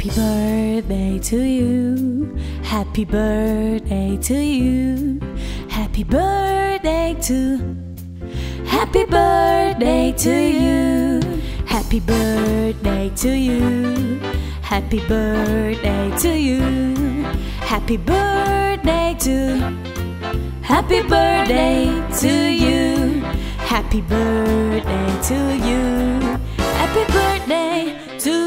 Happy birthday to you. Happy birthday to you. Happy birthday to Happy birthday to you. Happy birthday to you. Happy birthday to you. Happy birthday to Happy birthday to you. Happy birthday to you. Happy birthday to.